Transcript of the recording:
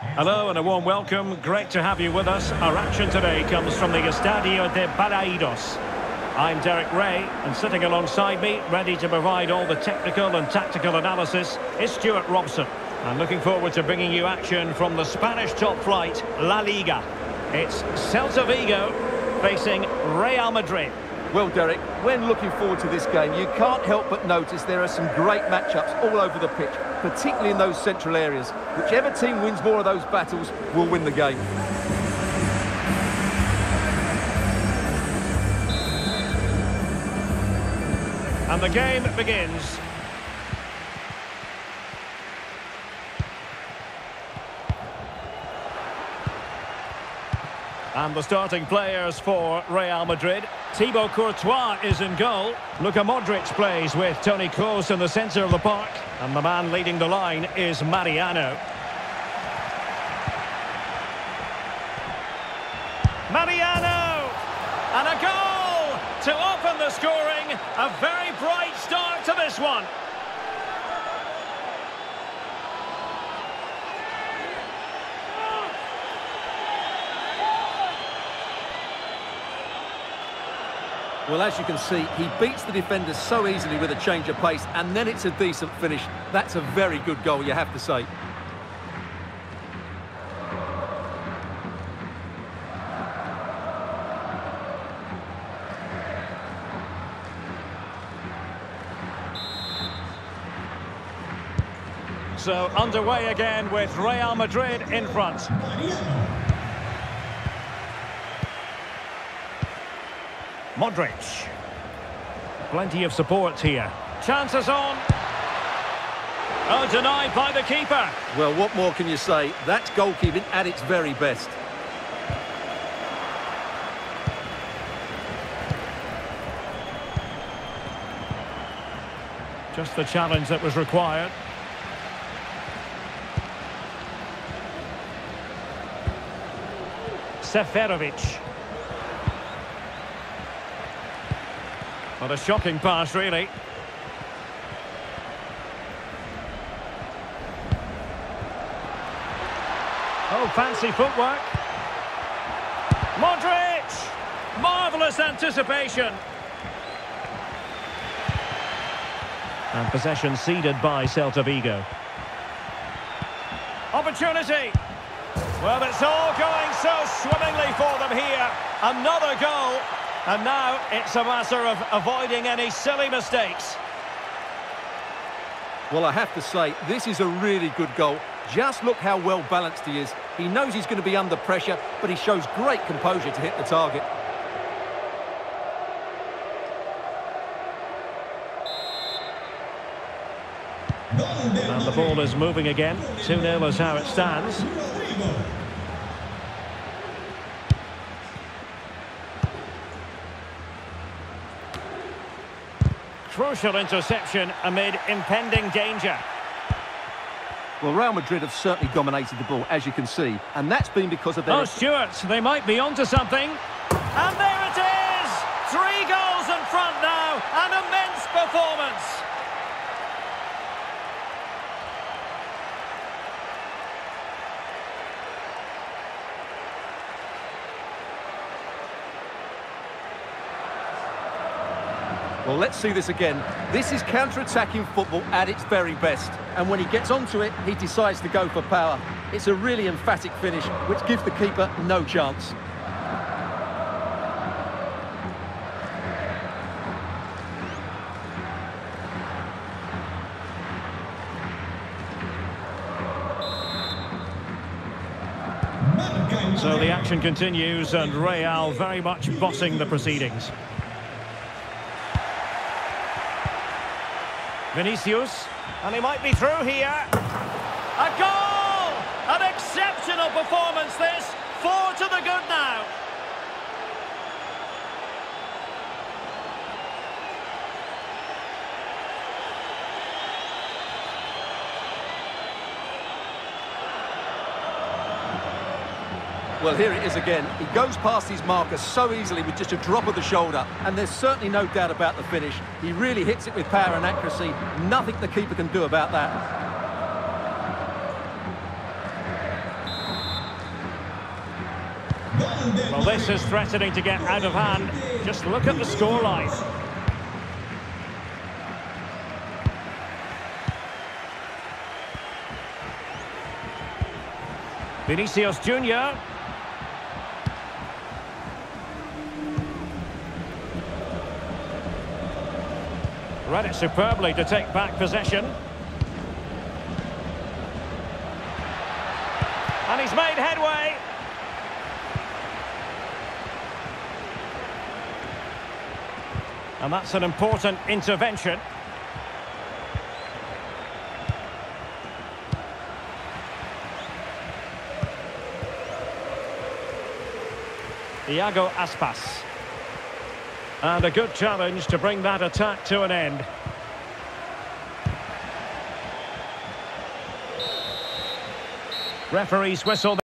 Hello and a warm welcome. Great to have you with us. Our action today comes from the Estadio de Balaidos. I'm Derek Ray, and sitting alongside me, ready to provide all the technical and tactical analysis, is Stuart Robson. I'm looking forward to bringing you action from the Spanish top flight, La Liga. It's Celta Vigo facing Real Madrid. Well, Derek, when looking forward to this game, you can't help but notice there are some great matchups all over the pitch, particularly in those central areas. Whichever team wins more of those battles will win the game. And the game begins. And the starting players for Real Madrid. Thibaut Courtois is in goal. Luka Modric plays with Toni Kroos in the centre of the park. And the man leading the line is Mariano. Mariano! And a goal to open the scoring. A very bright start to this one. Well, as you can see, he beats the defenders so easily with a change of pace, and then it's a decent finish. That's a very good goal, you have to say. So underway again with Real Madrid in front. Modric. Plenty of support here. Chances on. Oh, denied by the keeper. Well, what more can you say? That's goalkeeping at its very best. Just the challenge that was required. Seferovic. What a shocking pass, really. Oh, fancy footwork. Modric! Marvellous anticipation. And possession ceded by Celta Vigo. Opportunity. Well, it's all going so swimmingly for them here. Another goal. And now it's a matter of avoiding any silly mistakes. Well, I have to say, this is a really good goal. Just look how well balanced he is. He knows he's going to be under pressure, but he shows great composure to hit the target. And the ball is moving again. 2-0 is how it stands. Crucial interception amid impending danger. Well, Real Madrid have certainly dominated the ball, as you can see, and that's been because of their... Oh, Stuart, they might be onto something. And there it is! Three goals in front now, an immense performance. Well, let's see this again. This is counter-attacking football at its very best. And when he gets onto it, he decides to go for power. It's a really emphatic finish, which gives the keeper no chance. So the action continues and Real very much bossing the proceedings. Vinicius, and he might be through here. A goal! An exceptional performance this. Four to the good now. Well, here it is again. He goes past his marker so easily with just a drop of the shoulder, and there's certainly no doubt about the finish. He really hits it with power and accuracy. Nothing the keeper can do about that. Well, this is threatening to get out of hand. Just look at the scoreline. Vinicius Junior. Read it superbly to take back possession. And he's made headway. And that's an important intervention. Iago Aspas. And a good challenge to bring that attack to an end. Referee's whistle.